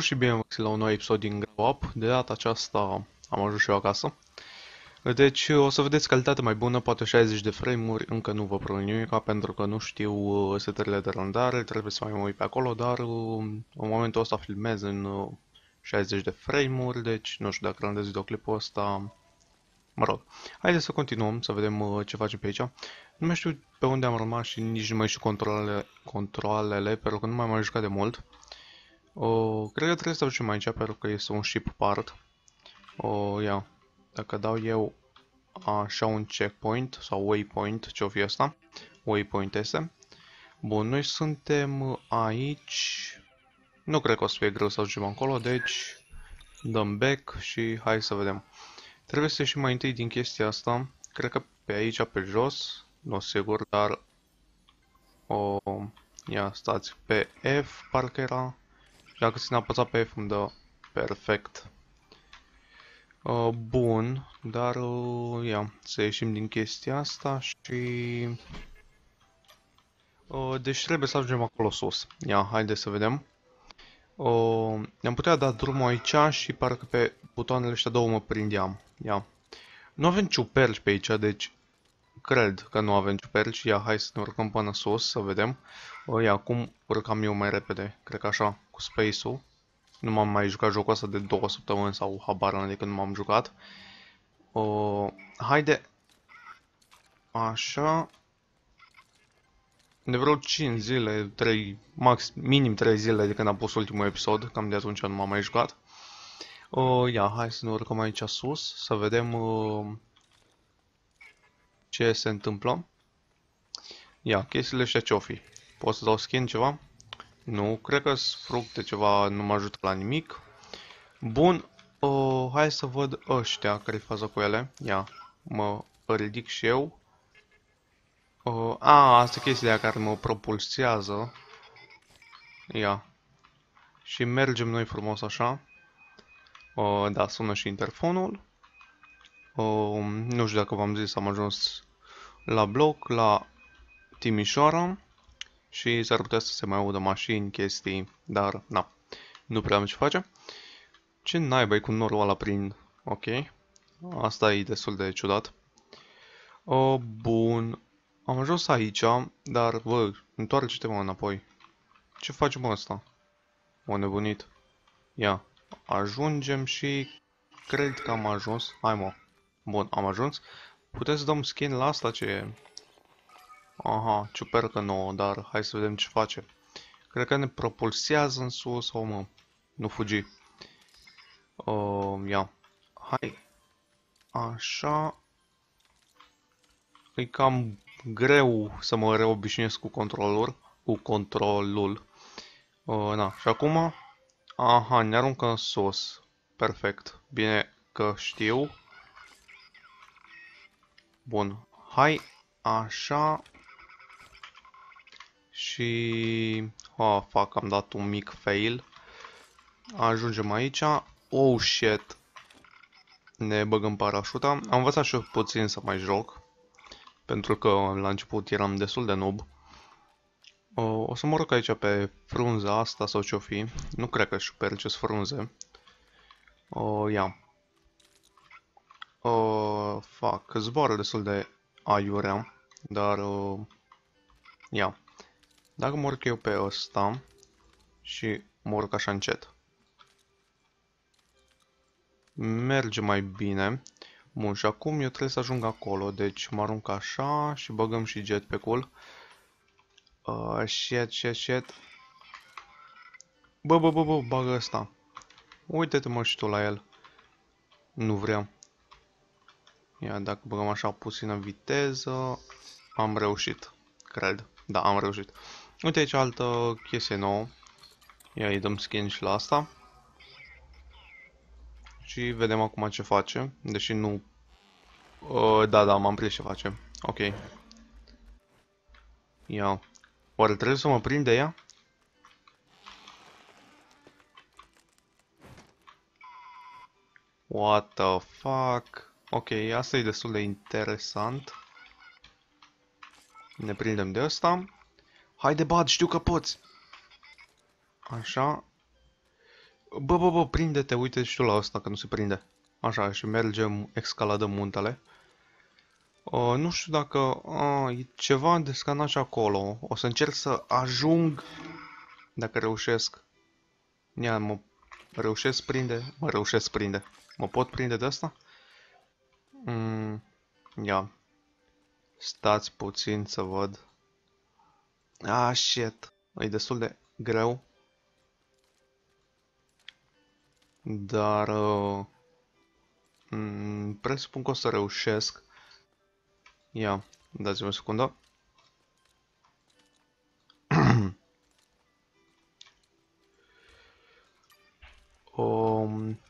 Salut și bine la un nou episod din Grow Up. De data aceasta am ajuns și eu acasă. Deci o să vedeți calitate mai bună, poate 60 de frame-uri, încă nu vă promit nimic, pentru că nu știu uh, setările de randare, trebuie să mai mă uit pe acolo, dar uh, în momentul ăsta filmez în 60 uh, de frame-uri, deci nu știu dacă randez videoclipul ăsta. Mă rog, haideți să continuăm, să vedem ce facem pe aici. Nu mai știu pe unde am rămas și nici nu mai știu controlele, controlele pentru că nu mai am jucat de mult. O, cred că trebuie să ducem aici pentru că este un ship part. O, ia. Dacă dau eu așa un checkpoint sau waypoint, ce-o fi asta? Waypoint este. Bun, noi suntem aici. Nu cred că o să fie greu să ajungem acolo, deci dăm back și hai să vedem. Trebuie să ieșim mai întâi din chestia asta. Cred că pe aici, pe jos, nu sigur, dar o, ia stați, pe F parcă era dacă țin apăsat pe F îmi dă perfect. Uh, bun, dar uh, ia, să ieșim din chestia asta și... Uh, deci trebuie să ajungem acolo sus. Ia, haide să vedem. Uh, ne-am putea da drumul aici și parcă pe butoanele ăștia două mă prindeam. Ia. Nu avem ciuperci pe aici, deci cred că nu avem ciuperci. Ia, hai să ne urcăm până sus, să vedem. Uh, ia, cum urcam eu mai repede? Cred că așa cu Space-ul. Nu m-am mai jucat jocul ăsta de două săptămâni sau habar de când m-am jucat. O, haide. Așa. De vreo 5 zile, 3, max, minim 3 zile de când am pus ultimul episod, cam de atunci nu m-am mai jucat. O, ia, hai să ne urcăm aici sus, să vedem uh, ce se întâmplă. Ia, chestiile astea ce-o fi? Pot să dau skin ceva? Nu, cred că sunt fructe ceva, nu mă ajută la nimic. Bun, uh, hai să văd ăștia care i faza cu ele. Ia, mă ridic și eu. Uh, a, asta e chestia care mă propulsează. Ia. Și mergem noi frumos așa. Uh, da, sună și interfonul. Uh, nu știu dacă v-am zis, am ajuns la bloc, la Timișoara și s-ar putea să se mai audă mașini, chestii, dar na, nu prea am ce face. Ce naiba e cu norul ăla prin... Ok, asta e destul de ciudat. O, bun, am ajuns aici, dar, vă, întoarce-te mă înapoi. Ce facem asta? O nebunit. Ia, ajungem și cred că am ajuns. Hai mă. Bun, am ajuns. Puteți să dăm skin la asta ce Aha, ciupercă nouă, dar hai să vedem ce face. Cred că ne propulsează în sus sau mă, nu fugi. Uh, ia, hai. Așa. E cam greu să mă reobișnuiesc cu controlul. Cu controlul. Uh, na, și acum... Aha, ne aruncă în sus. Perfect. Bine că știu. Bun. Hai, așa. Și... Oh, fuck, am dat un mic fail. Ajungem aici. Oh, shit. Ne băgăm parașuta. Am învățat și eu puțin să mai joc. Pentru că la început eram destul de noob. O, o să mă rog aici pe frunza asta sau ce-o fi. Nu cred că șuper ce frunze. O, ia. O, fac, zboară destul de aiurea. Dar, o, ia. Dacă mă urc eu pe ăsta și mă urc așa încet. Merge mai bine. Bun, și acum eu trebuie să ajung acolo, deci mă arunc așa și băgăm și jetpack-ul. Uh, shit, shit, shit. Bă, bă, bă, bă, bagă ăsta. Uite-te mă și tu la el. Nu vreau. Ia, dacă băgăm așa puțină viteză, am reușit, cred. Da, am reușit. Uite aici altă chestie nouă. Ia îi dăm skin și la asta. Și vedem acum ce face, deși nu... Uh, da, da, m-am prins ce face. Ok. Ia. Oare trebuie să mă prind de ea? What the fuck? Ok, asta e destul de interesant. Ne prindem de asta. Haide, bad, știu că poți. Așa. Bă, bă, bă, prinde-te, uite și tu la asta că nu se prinde. Așa, și mergem, escaladăm muntele. Uh, nu știu dacă uh, e ceva de scanat și acolo. O să încerc să ajung, dacă reușesc. Ia, mă reușesc prinde, mă reușesc prinde. Mă pot prinde de asta? Mm, ia. Stați puțin să văd. Ah, shit. E destul de greu. Dar... Uh, mm, presupun că o să reușesc. Ia, dați-mi o secundă. um,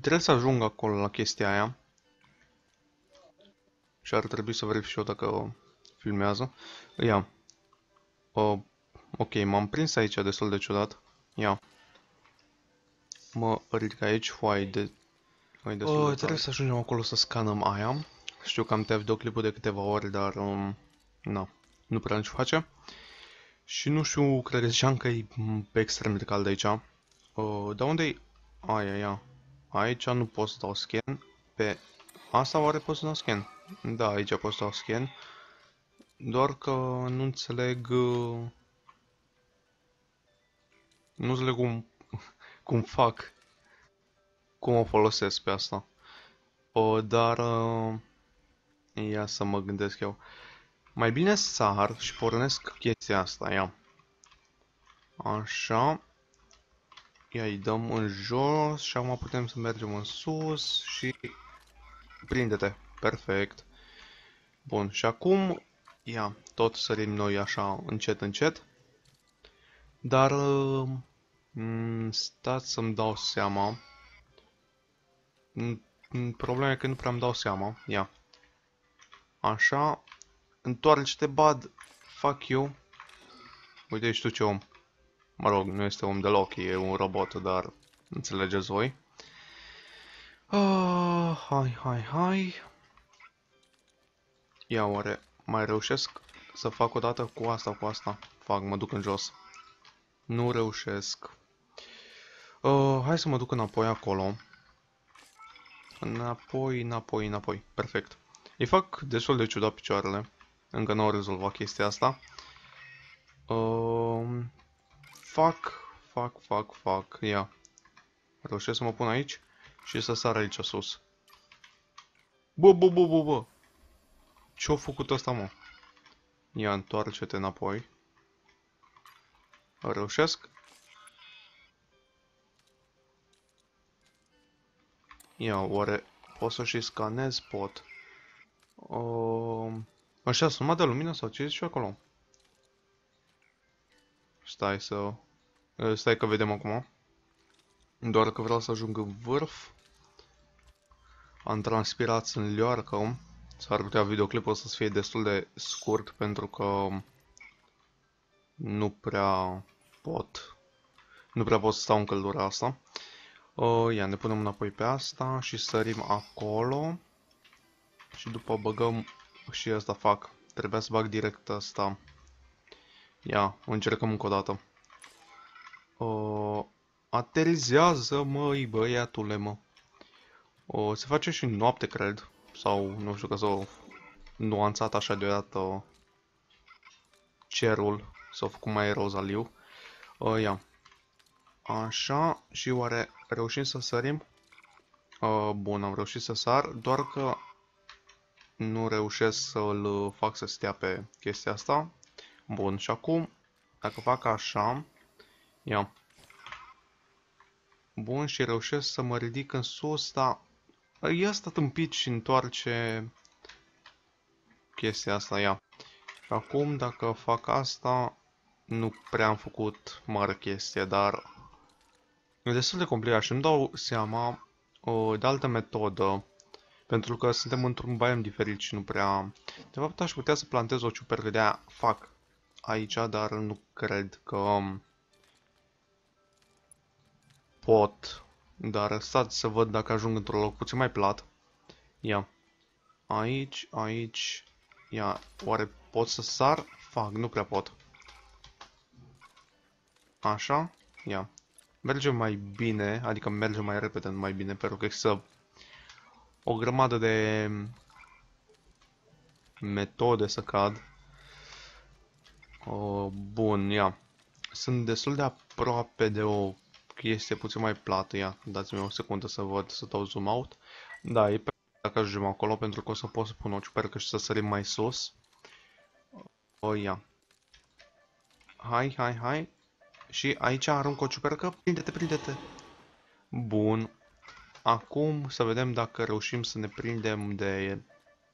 trebuie să ajung acolo la chestia aia. Și ar trebui să verific și eu dacă filmează. Ia. Uh, ok, m-am prins aici destul de ciudat. Ia. Mă ridic aici, foai de... Mai destul uh, de trebuie să ajungem acolo să scanăm aia. Știu că am tăiat videoclipul de câteva ori, dar... Um, na, nu prea nici face. Și nu știu, credeam că e pe extrem de cald aici. Uh, dar unde e? Aia, ia. Aici nu pot să dau scan. Pe asta oare pot să dau scan? Da, aici pot să dau scan. Doar că nu înțeleg... Uh, nu înțeleg cum, cum fac. Cum o folosesc pe asta. O, dar... Uh, Ia să mă gândesc eu. Mai bine sar și pornesc chestia asta, ia. Așa. Ia îi dăm în jos și acum putem să mergem în sus și... Prinde-te. Perfect. Bun, și acum... Ia, tot sărim noi așa încet, încet. Dar... Mm, stați să-mi dau seama. Mm, problema e că nu prea îmi dau seama. Ia. Așa. Întoarce-te, bad. Fuck you. Uite, ești tu ce om. Mă rog, nu este om deloc, e un robot, dar înțelegeți voi. Uh, hai, hai, hai. Ia oare, mai reușesc să fac o dată cu asta, cu asta? Fac, mă duc în jos. Nu reușesc. Uh, hai să mă duc înapoi acolo. Înapoi, înapoi, înapoi. Perfect. Îi fac destul de ciudat picioarele. Încă nu au rezolvat chestia asta. Uh, fac, fac, fac, fac. Ia. Reușesc să mă pun aici și să sar aici sus. Bă, bă, bă, bă, bă. Ce-a făcut ăsta, mă? Ia, întoarce-te înapoi. Reușesc? Ia, oare pot să și scanez? Pot. Uh, așa, sunt numai de lumină sau ce și acolo? Stai să... Stai că vedem acum. Doar că vreau să ajung în vârf. Am transpirat în lioarcă. S-ar putea videoclipul să fie destul de scurt pentru că nu prea pot. Nu prea pot să stau în căldura asta. Uh, ia, ne punem înapoi pe asta și sărim acolo. Și după băgăm și asta fac. Trebuia să bag direct asta. Ia, încercăm încă o dată. O, aterizează, măi, băiatule, mă. O, se face și noapte, cred. Sau, nu știu, că s-a nuanțat așa deodată cerul. S-a făcut mai rozaliu. O, ia. Așa, și oare reușim să sărim? Uh, bun, am reușit să sar, doar că nu reușesc să-l fac să stea pe chestia asta. Bun, și acum, dacă fac așa, ia. Bun, și reușesc să mă ridic în sus, dar e asta tâmpit și întoarce chestia asta, ia. Și acum, dacă fac asta, nu prea am făcut mare chestie, dar e destul de complicat și îmi dau seama o, de altă metodă pentru că suntem într-un biom diferit și nu prea... De fapt, aș putea să plantez o ciupercă, de-aia fac aici, dar nu cred că um, pot. Dar stați să văd dacă ajung într-un loc puțin mai plat. Ia. Aici, aici. Ia, oare pot să sar? Fac, nu prea pot. Așa, ia. merge mai bine, adică merge mai repede, nu mai bine, pentru că există o grămadă de metode să cad. O, bun, ia. Sunt destul de aproape de o chestie puțin mai plată, ia. Dați-mi o secundă să văd, să dau zoom out. Da, e pe dacă ajungem acolo, pentru că o să pot să pun o ciupercă și să sărim mai sus. O, ia. Hai, hai, hai. Și aici arunc o ciupercă. Prinde-te, prinde-te. Bun. Acum să vedem dacă reușim să ne prindem de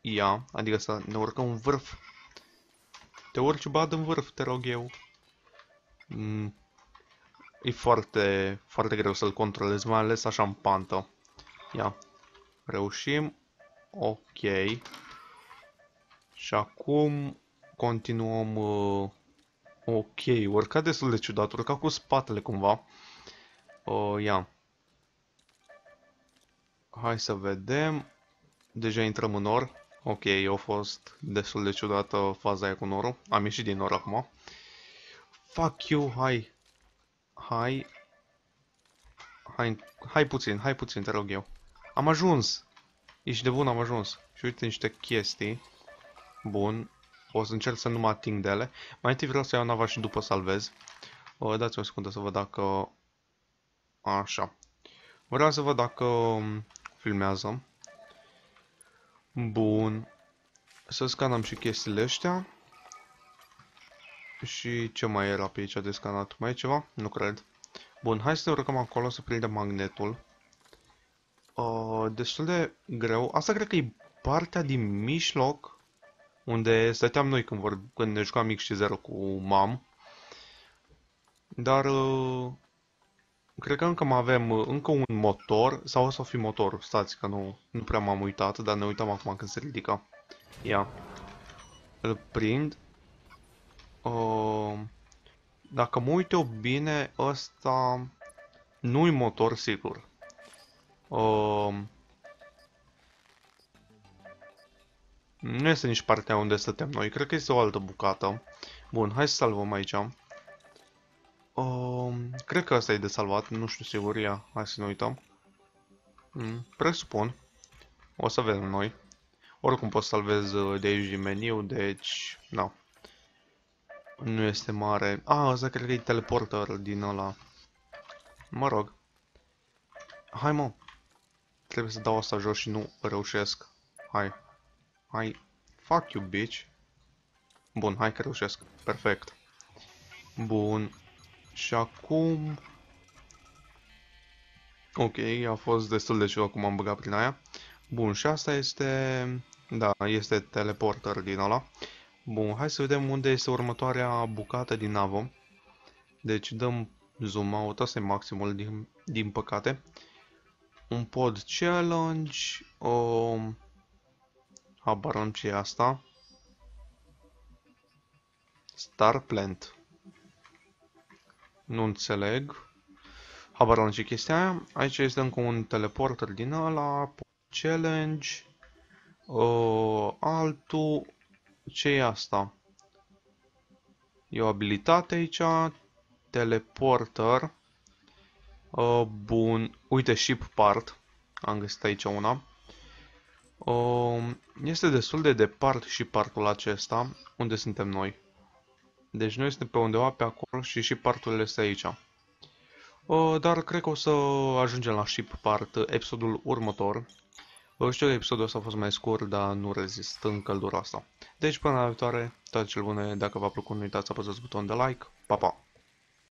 ea, adică să ne urcăm în vârf. Te urci bad în vârf, te rog eu. Mm. E foarte, foarte greu să-l controlez, mai ales așa în pantă. Ia. Reușim. Ok. Și acum continuăm... Uh, ok, urca destul de ciudat, urca cu spatele cumva. Uh, ia. Hai să vedem. Deja intrăm în nor. Ok, a fost destul de ciudată faza aia cu norul. Am ieșit din nor acum. Fuck you, hai. Hai. Hai, hai puțin, hai puțin, te rog eu. Am ajuns. Ești de bun, am ajuns. Și uite niște chestii. Bun. O să încerc să nu mă ating de ele. Mai întâi vreau să iau nava și după salvez. O, dați o secundă să văd dacă... Așa. Vreau să văd dacă um, filmează. Bun. Să scanăm și chestiile astea. Și ce mai era pe aici de scanat? Mai e ceva? Nu cred. Bun, hai să ne urcăm acolo să prindem magnetul. Uh, destul de greu. Asta cred că e partea din mijloc unde stăteam noi când, vor, când ne jucam X și 0 cu mam. Dar uh, cred că încă mai avem uh, încă un motor sau o să fi motor. Stați că nu, nu prea m-am uitat, dar ne uităm acum când se ridică. Ia. Îl prind. Uh, dacă mă uit eu bine, ăsta nu-i motor sigur. Uh, nu este nici partea unde stăteam noi, cred că este o altă bucată. Bun, hai să salvăm aici. Uh, cred că asta e de salvat, nu știu sigur, ia, hai să ne uităm. Mm, presupun. O să vedem noi. Oricum pot să salvez uh, de aici din meniu, deci, nu. Nu este mare. Ah, ăsta cred că e teleporter din ăla. Mă rog. Hai mă. Trebuie să dau asta jos și nu reușesc. Hai. Hai. Fuck you, bitch. Bun, hai că reușesc. Perfect. Bun. Și acum... Ok, a fost destul de ciudat cum am băgat prin aia. Bun, și asta este... Da, este teleporter din ăla. Bun, hai să vedem unde este următoarea bucată din navă. Deci dăm zoom out, asta e maximul din, din păcate un pod challenge, o... Habar am ce e asta. Star Plant. Nu înțeleg. Habar am ce chestia aia. Aici este încă un teleporter din ăla. Challenge. Uh, altul. Ce e asta? E o abilitate aici. Teleporter. Uh, bun. Uite, ship part. Am găsit aici una. Uh, este destul de departe și partul acesta, unde suntem noi. Deci noi suntem pe undeva pe acolo și și partul este aici. Uh, dar cred că o să ajungem la ship part episodul următor. Uh, știu că episodul ăsta a fost mai scurt, dar nu rezist în căldura asta. Deci până la viitoare, toate cele bune, dacă v-a plăcut nu uitați să apăsați butonul de like. Pa, pa!